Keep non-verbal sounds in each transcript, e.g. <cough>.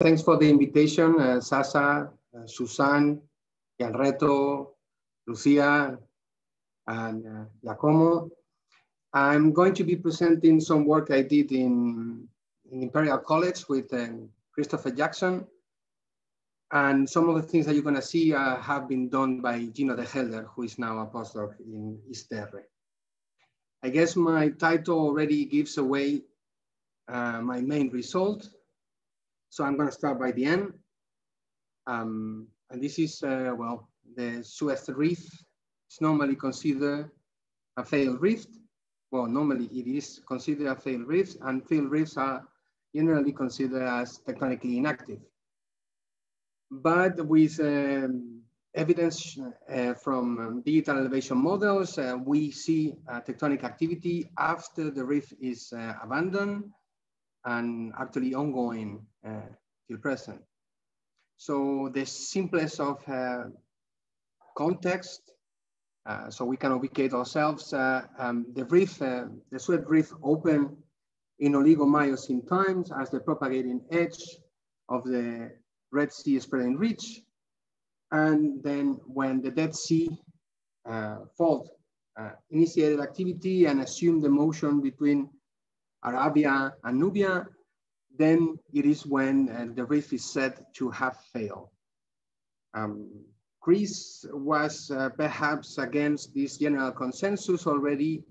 thanks for the invitation, uh, Sasa, uh, Susan, Gianreto, Lucia, and uh, Giacomo. I'm going to be presenting some work I did in, in Imperial College with um, Christopher Jackson. And some of the things that you're gonna see uh, have been done by Gino de Gelder, who is now a postdoc in ISTERRE. I guess my title already gives away uh, my main result. So I'm gonna start by the end. Um, and this is, uh, well, the Suez Rift. It's normally considered a failed rift well, normally it is considered a failed rift and failed rifts are generally considered as tectonically inactive. But with um, evidence uh, from digital elevation models, uh, we see uh, tectonic activity after the rift is uh, abandoned and actually ongoing uh, till present. So the simplest of uh, context uh, so we can ubicate ourselves. Uh, um, the reef, uh, the Suez Rift open in Oligo-Miocene times as the propagating edge of the Red Sea spreading ridge. And then when the Dead Sea uh, fault initiated activity and assumed the motion between Arabia and Nubia, then it is when the reef is said to have failed. Um, Chris was uh, perhaps against this general consensus already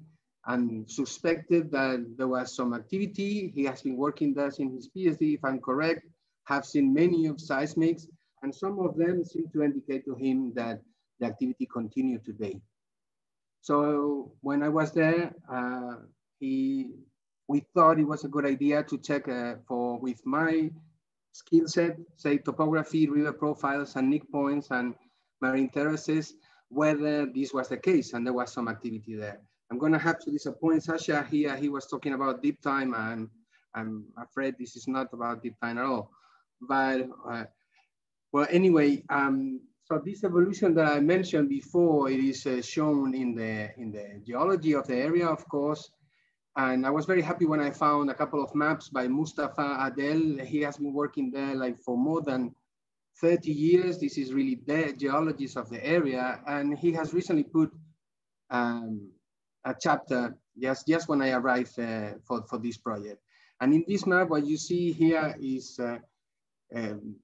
and suspected that there was some activity. He has been working there in his PhD, if I'm correct, have seen many of seismics, and some of them seem to indicate to him that the activity continued today. So when I was there, uh, he, we thought it was a good idea to check uh, for with my skill set, say topography, river profiles, and nick points, and marine terraces, whether this was the case and there was some activity there. I'm gonna have to disappoint Sasha here. He was talking about deep time and I'm afraid this is not about deep time at all. But uh, well, anyway, um, so this evolution that I mentioned before, it is uh, shown in the, in the geology of the area, of course. And I was very happy when I found a couple of maps by Moustafa Adel. He has been working there like for more than 30 years. This is really the geologist of the area. And he has recently put um, a chapter just, just when I arrived uh, for, for this project. And in this map, what you see here is uh, um,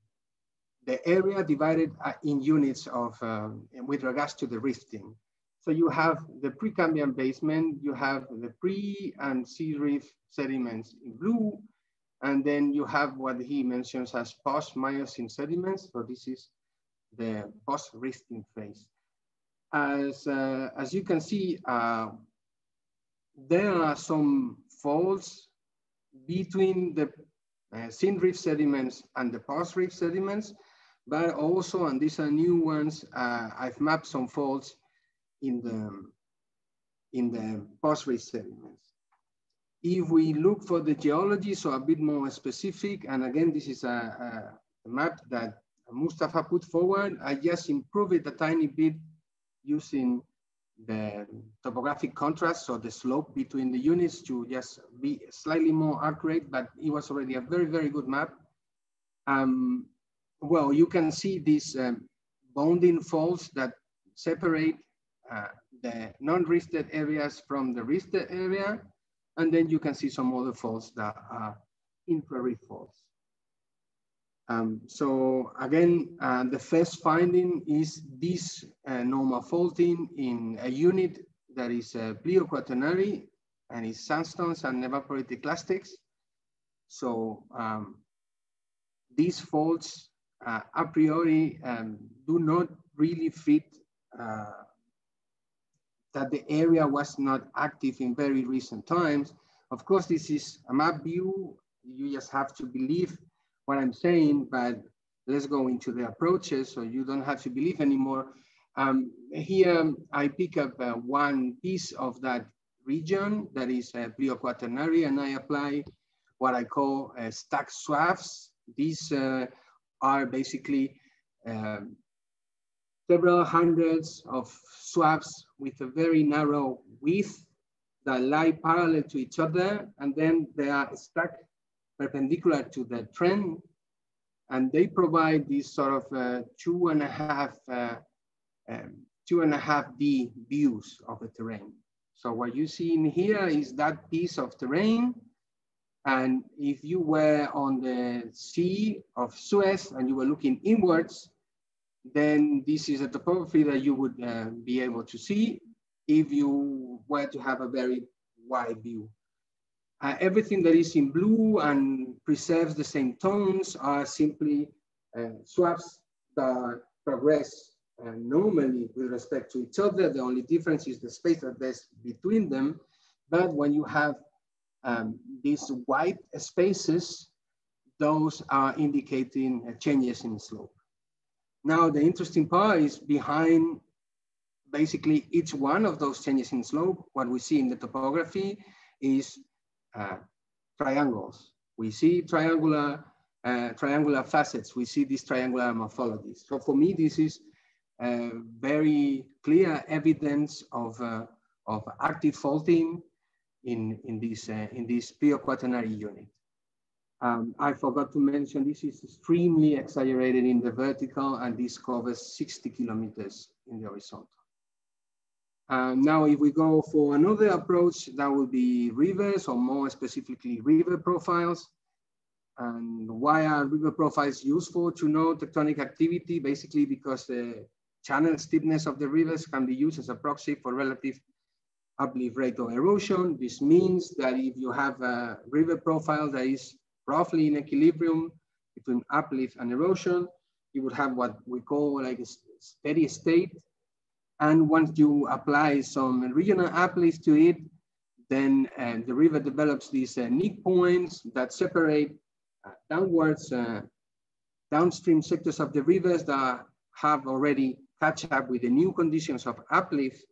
the area divided uh, in units of, um, with regards to the rifting. So you have the Precambrian basement, you have the pre and sea reef sediments in blue, and then you have what he mentions as post-Miocene sediments. So this is the post-rifting phase. As, uh, as you can see, uh, there are some faults between the uh, synreef sediments and the post-reef sediments, but also, and these are new ones, uh, I've mapped some faults in the, in the post-reef sediments. If we look for the geology, so a bit more specific, and again, this is a, a map that Moustafa put forward. I just improved it a tiny bit using the topographic contrast, so the slope between the units to just be slightly more accurate, but it was already a very, very good map. Um, well, you can see these um, bounding faults that separate uh, the non-rifted areas from the rifted area. And then you can see some other faults that are intra-rift faults. Um, so again, uh, the first finding is this uh, normal faulting in a unit that is uh, plioquaternary and is sandstones and evaporated clastics. So um, these faults uh, a priori um, do not really fit uh, that the area was not active in very recent times. Of course, this is a map view. You just have to believe what I'm saying, but let's go into the approaches so you don't have to believe anymore. Um, here, I pick up uh, one piece of that region that is uh, Plioquaternary, and I apply what I call uh, stack swaths. These uh, are basically um, several hundreds of swaths with a very narrow width that lie parallel to each other, and then they are stuck perpendicular to the trend. and they provide these sort of uh, two and a half, uh, um, two and a half D views of the terrain. So what you see in here is that piece of terrain. And if you were on the Sea of Suez and you were looking inwards, then this is a topography that you would uh, be able to see if you were to have a very wide view. Uh, everything that is in blue and preserves the same tones are simply uh, swaths that progress uh, normally with respect to each other. The only difference is the space that there's between them. But when you have um, these white spaces, those are indicating uh, changes in slope. Now, the interesting part is behind basically each one of those changes in slope, what we see in the topography is uh, triangles. We see triangular, uh, triangular facets. We see these triangular morphologies. So for me, this is uh, very clear evidence of, uh, of active faulting in, in this, uh, in this pre-quaternary unit. Um, I forgot to mention this is extremely exaggerated in the vertical and this covers 60 kilometers in the horizontal. Um, now, if we go for another approach, that would be rivers or more specifically river profiles. And why are river profiles useful to know tectonic activity? Basically because the channel steepness of the rivers can be used as a proxy for relative uplift rate of erosion. This means that if you have a river profile that is roughly in equilibrium between uplift and erosion, you would have what we call like a steady state and once you apply some regional uplift to it, then uh, the river develops these uh, neck points that separate uh, downwards, uh, downstream sectors of the rivers that have already catch up with the new conditions of uplift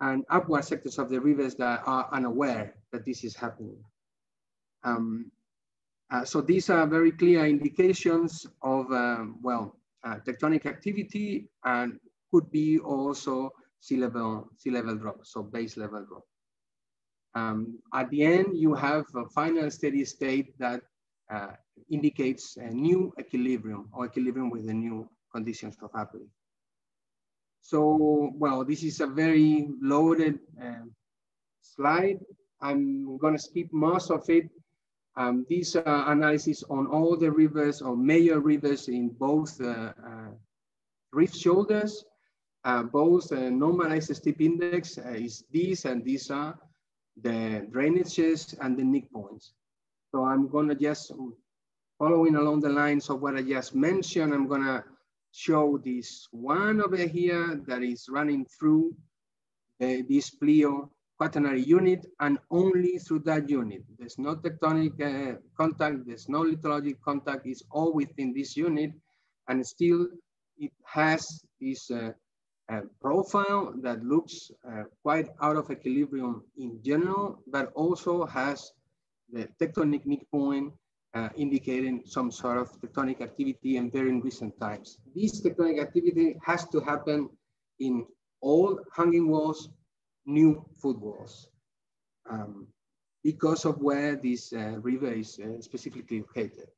and upward sectors of the rivers that are unaware that this is happening. Um, uh, so these are very clear indications of, um, well, uh, tectonic activity and could be also sea level, sea level drop, so base level drop. Um, at the end, you have a final steady state that uh, indicates a new equilibrium or equilibrium with the new conditions of uplift. So, well, this is a very loaded uh, slide. I'm gonna skip most of it. Um, these uh, analysis on all the rivers or major rivers in both uh, uh rift shoulders uh, both uh, normalized steep index is this, and these are the drainages and the neck points. So I'm gonna just, following along the lines of what I just mentioned, I'm gonna show this one over here that is running through the, this pleo quaternary unit and only through that unit. There's no tectonic uh, contact, there's no lithologic contact, it's all within this unit and still it has this uh, uh, profile that looks uh, quite out of equilibrium in general, but also has the tectonic nick point uh, indicating some sort of tectonic activity in very recent times. This tectonic activity has to happen in all hanging walls, new foot walls, um, because of where this uh, river is uh, specifically located.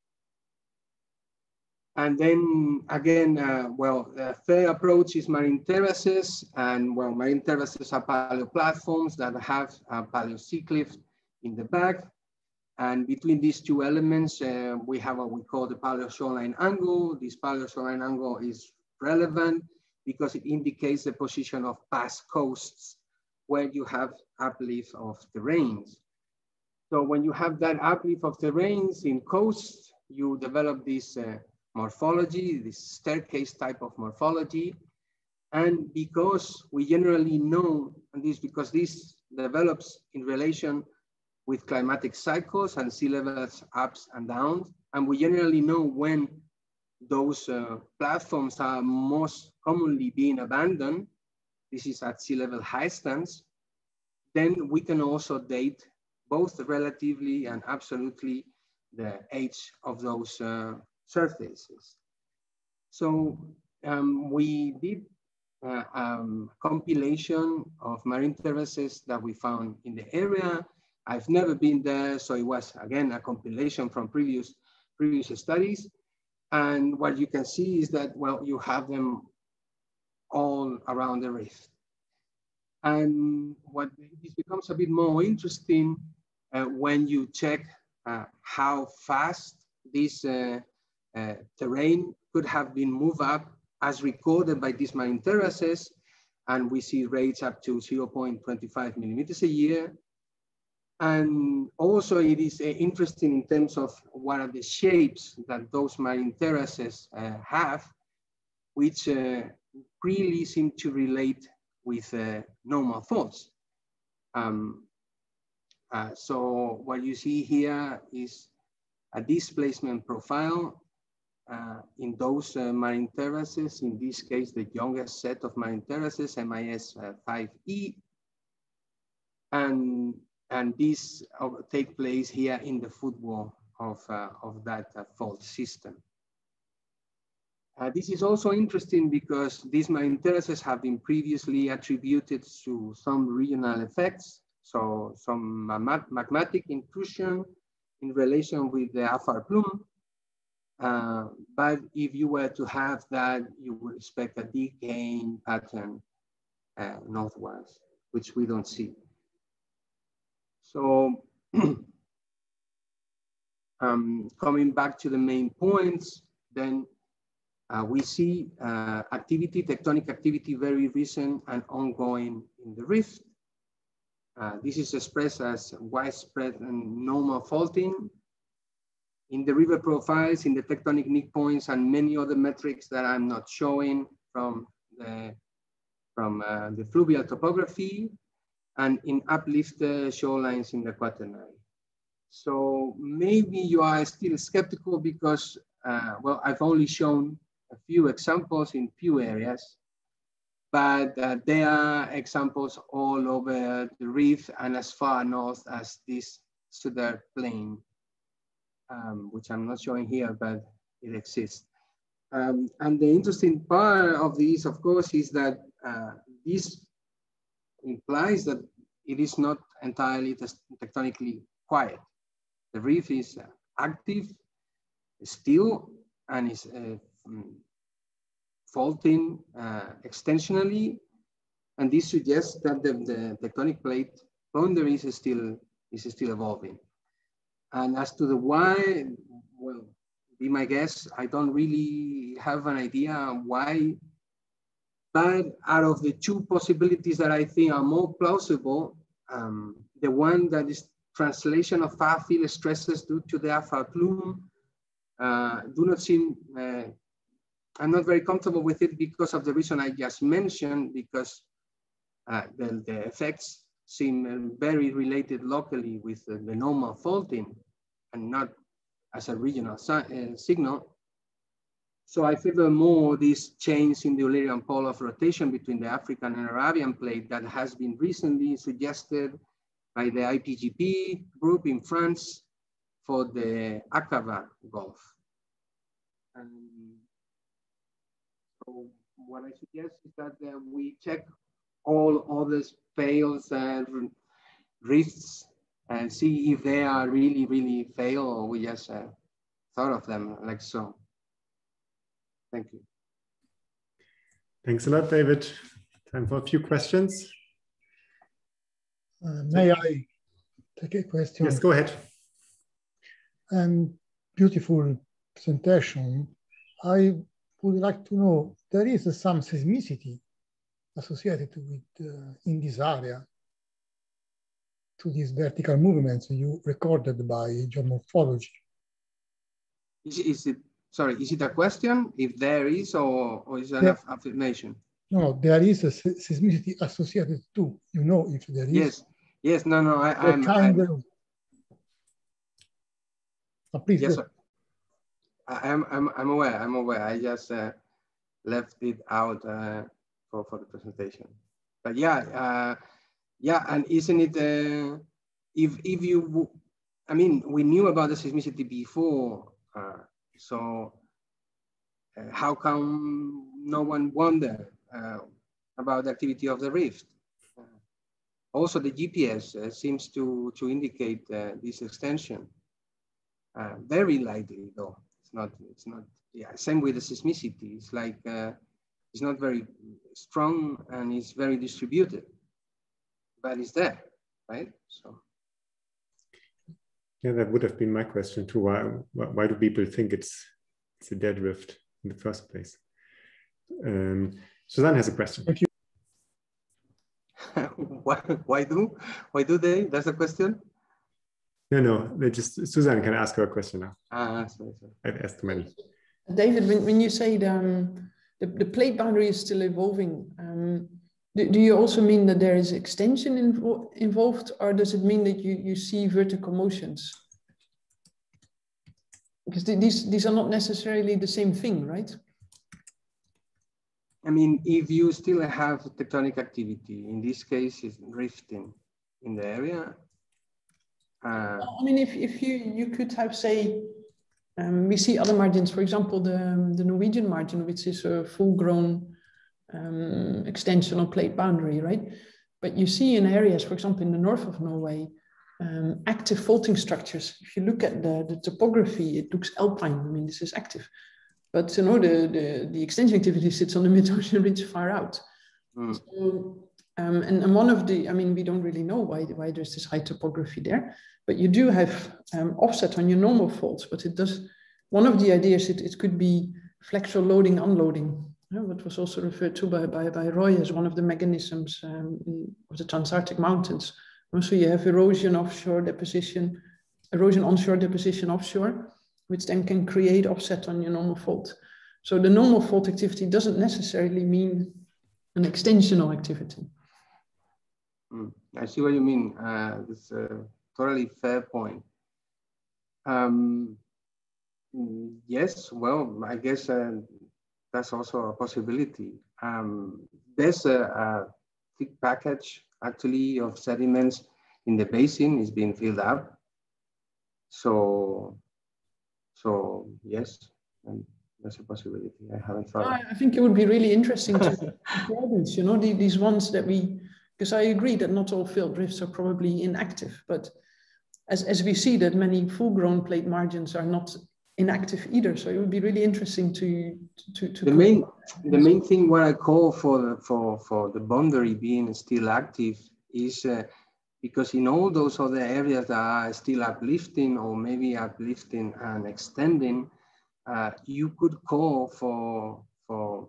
And then again, uh, well, the third approach is marine terraces. And well, marine terraces are paleo platforms that have a paleo sea cliff in the back. And between these two elements, uh, we have what we call the paleo shoreline angle. This paleo shoreline angle is relevant because it indicates the position of past coasts where you have uplift of terrains. So when you have that uplift of terrains in coasts, you develop this uh, morphology, this staircase type of morphology. And because we generally know, and this because this develops in relation with climatic cycles and sea levels ups and downs, and we generally know when those uh, platforms are most commonly being abandoned, this is at sea level high stands, then we can also date both relatively and absolutely the age of those uh, surfaces. So um, we did uh, um, compilation of marine terraces that we found in the area. I've never been there, so it was again a compilation from previous previous studies. And what you can see is that, well, you have them all around the rift. And what this becomes a bit more interesting uh, when you check uh, how fast this uh, uh, terrain could have been moved up as recorded by these marine terraces. And we see rates up to 0.25 millimeters a year. And also it is uh, interesting in terms of what are the shapes that those marine terraces uh, have, which really seem to relate with uh, normal faults. Um, uh, so what you see here is a displacement profile uh, in those uh, marine terraces, in this case, the youngest set of marine terraces, MIS 5E. And, and these uh, take place here in the footwall of, uh, of that uh, fault system. Uh, this is also interesting because these terraces have been previously attributed to some regional effects. So some magmatic intrusion in relation with the Afar plume. Uh, but if you were to have that, you would expect a decaying pattern uh, northwards, which we don't see. So <clears throat> um, coming back to the main points, then uh, we see uh, activity, tectonic activity, very recent and ongoing in the rift. Uh, this is expressed as widespread and normal faulting in the river profiles, in the tectonic nick points, and many other metrics that I'm not showing from the, from uh, the fluvial topography and in uplift shorelines in the quaternary. So maybe you are still skeptical because, uh, well, I've only shown a few examples in few areas, but uh, there are examples all over the reef and as far north as this Sudr plain, um, which I'm not showing here, but it exists. Um, and the interesting part of this, of course, is that uh, this implies that it is not entirely tectonically quiet. The reef is active, still, and is uh, um, faulting uh, extensionally. And this suggests that the, the tectonic plate boundaries is still, is still evolving. And as to the why, well, be my guess, I don't really have an idea why. But out of the two possibilities that I think are more plausible, um, the one that is translation of far field stresses due to the Afar plume uh, do not seem uh, I'm not very comfortable with it because of the reason I just mentioned, because uh, the, the, effects seem very related locally with the, the normal faulting and not as a regional uh, signal. So I favor more this change in the Eulerian pole of rotation between the African and Arabian plate that has been recently suggested by the IPGP group in France for the Aqaba Gulf. So what I suggest is that uh, we check all other fails and risks and see if they are really, really fail or we just uh, thought of them like so. Thank you. Thanks a lot, David. Time for a few questions. Uh, may I take a question? Yes, go ahead. And beautiful presentation. I would like to know, there is some seismicity associated with uh, in this area to these vertical movements you recorded by geomorphology. Is, is it, sorry, is it a question if there is or, or is it an affirmation? No, there is a seismicity associated too. You know if there is. Yes, yes, no, no, I, I'm, kind I'm, of, oh, please yes, sir. I'm, I'm, I'm aware, I'm aware. I just uh, left it out uh, for, for the presentation. But yeah, uh, yeah, and isn't it, uh, if, if you, I mean, we knew about the seismicity before, uh, so uh, how come no one wonder about the activity of the rift? also, the GPS seems to, to indicate this extension. very likely though it's not, it's not, yeah, same with the seismicity. It's like, uh, it's not very strong and it's very distributed, but it's there, right? So. Yeah, that would have been my question too. Why, why do people think it's, it's a dead rift in the first place? Um, Suzanne has a question. Thank you. <laughs> why, why do? Why do they? That's the question? No, no, they just, Suzanne can ask her a question now. Ah, sorry, sorry. I've asked many. David, when, when you say the, um, the, the plate boundary is still evolving, um, do, do you also mean that there is extension invo involved or does it mean that you, you see vertical motions? Because these, these are not necessarily the same thing, right? I mean, if you still have tectonic activity, in this case, it's rifting in the area. Uh, I mean, if, if you, you could have, say, um, we see other margins, for example, the, the Norwegian margin, which is a full grown um, extension of plate boundary, right? But you see in areas, for example, in the north of Norway, um, active faulting structures. If you look at the, the topography, it looks alpine. I mean, this is active. But you know, the, the, the extension activity sits on the mid-ocean ridge far out. Mm. So, um, and, and one of the, I mean, we don't really know why, why there's this high topography there, but you do have um, offset on your normal faults, but it does, one of the ideas, it, it could be flexural loading, unloading, you know, what was also referred to by, by, by Roy as one of the mechanisms um, of the Transarctic Mountains. So you have erosion offshore deposition, erosion onshore deposition offshore, which then can create offset on your normal fault. So the normal fault activity doesn't necessarily mean an extensional activity. I see what you mean. Uh, it's a totally fair point. Um, yes, well, I guess uh, that's also a possibility. Um, there's a, a, thick package actually of sediments in the basin is being filled up. So, so yes, and that's a possibility. I haven't thought. I think it would be really interesting to <laughs> these, you know, the, these ones that we, because I agree that not all filled rifts are probably inactive, but as, as we see that many full-grown plate margins are not inactive either. So it would be really interesting to to, to the main the main thing what I call for the, for for the boundary being still active is uh, because in all those other areas that are still uplifting or maybe uplifting and extending, uh, you could call for for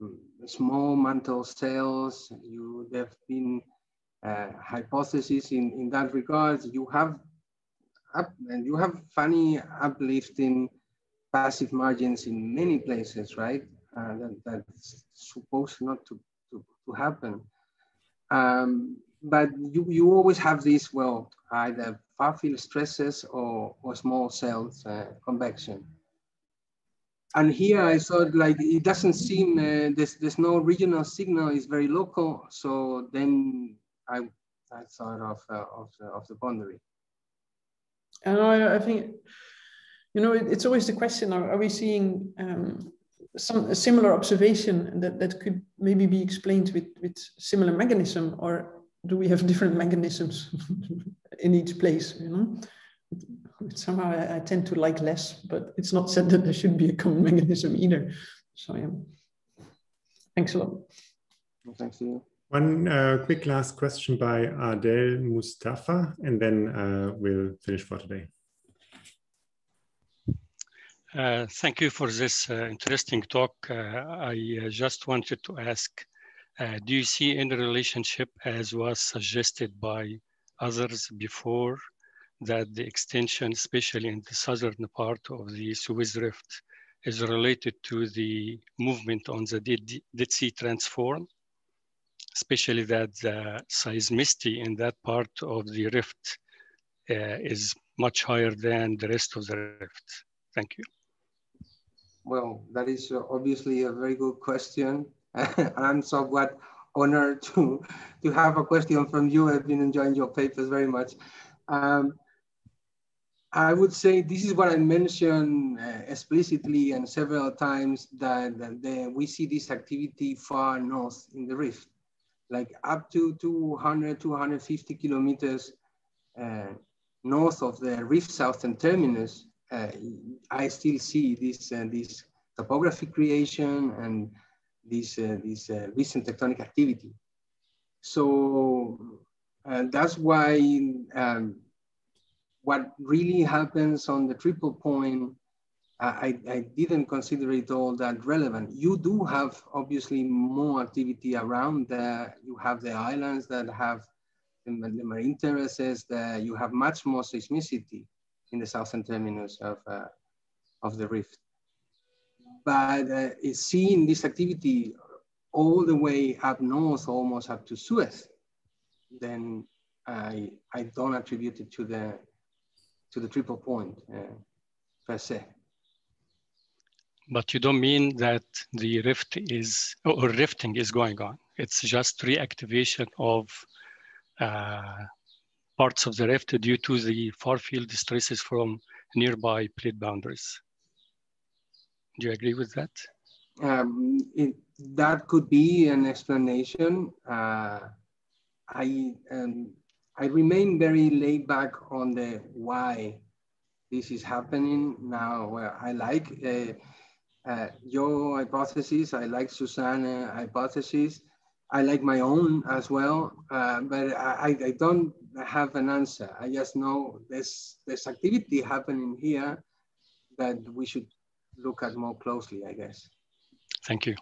mm, small mantle cells. You there have been uh, hypotheses in in that regard. You have up and you have funny uplifting passive margins in many places, right? Uh, that, that's supposed not to, to, to happen. Um, but you, you always have this, well, either far field stresses or, or small cells uh, convection. And here I thought like, it doesn't seem, uh, there's, there's no regional signal, it's very local. So then I, I thought of, uh, of, the, of the boundary. And I, I think, you know, it, it's always the question: Are, are we seeing um, some similar observation that that could maybe be explained with with similar mechanism, or do we have different mechanisms <laughs> in each place? You know, somehow I, I, tend to like less, but it's not said that there shouldn't be a common mechanism either. So yeah, thanks a lot. Well, thanks to you. One uh, quick last question by Adel Moustafa, and then uh, we'll finish for today. Uh, thank you for this uh, interesting talk. Uh, I uh, just wanted to ask, do you see any relationship as was suggested by others before that the extension, especially in the southern part of the Suez Rift, is related to the movement on the Dead, Sea Transform? especially that the seismicity in that part of the rift uh, is much higher than the rest of the rift. Thank you. Well, that is obviously a very good question. <laughs> I'm somewhat honored to, to have a question from you. I've been enjoying your papers very much. Um, I would say this is what I mentioned uh, explicitly and several times that, that the, we see this activity far north in the rift like up to 200, 250 kilometers uh, north of the rift southern terminus, uh, I still see this uh, this topography creation and this uh, this uh, recent tectonic activity. So that's why um, what really happens on the triple point I, I didn't consider it all that relevant. You do have obviously more activity around there. You have the islands that have the, marine terraces, that you have much more seismicity in the southern terminus of, uh, of the rift. But uh, seeing this activity all the way up north, almost up to Suez, then I, I don't attribute it to the, to the triple point uh, per se. But you don't mean that the rift is, or rifting is going on. It's just reactivation of uh, parts of the rift due to the far field stresses from nearby plate boundaries. Do you agree with that? Um, it, that could be an explanation. Uh, I um, I remain very laid back on the why this is happening now. Where I like uh, uh, your hypothesis. I like Susanne hypothesis. I like my own as well, uh, but I, I don't have an answer. I just know there's, there's activity happening here that we should look at more closely, I guess. Thank you.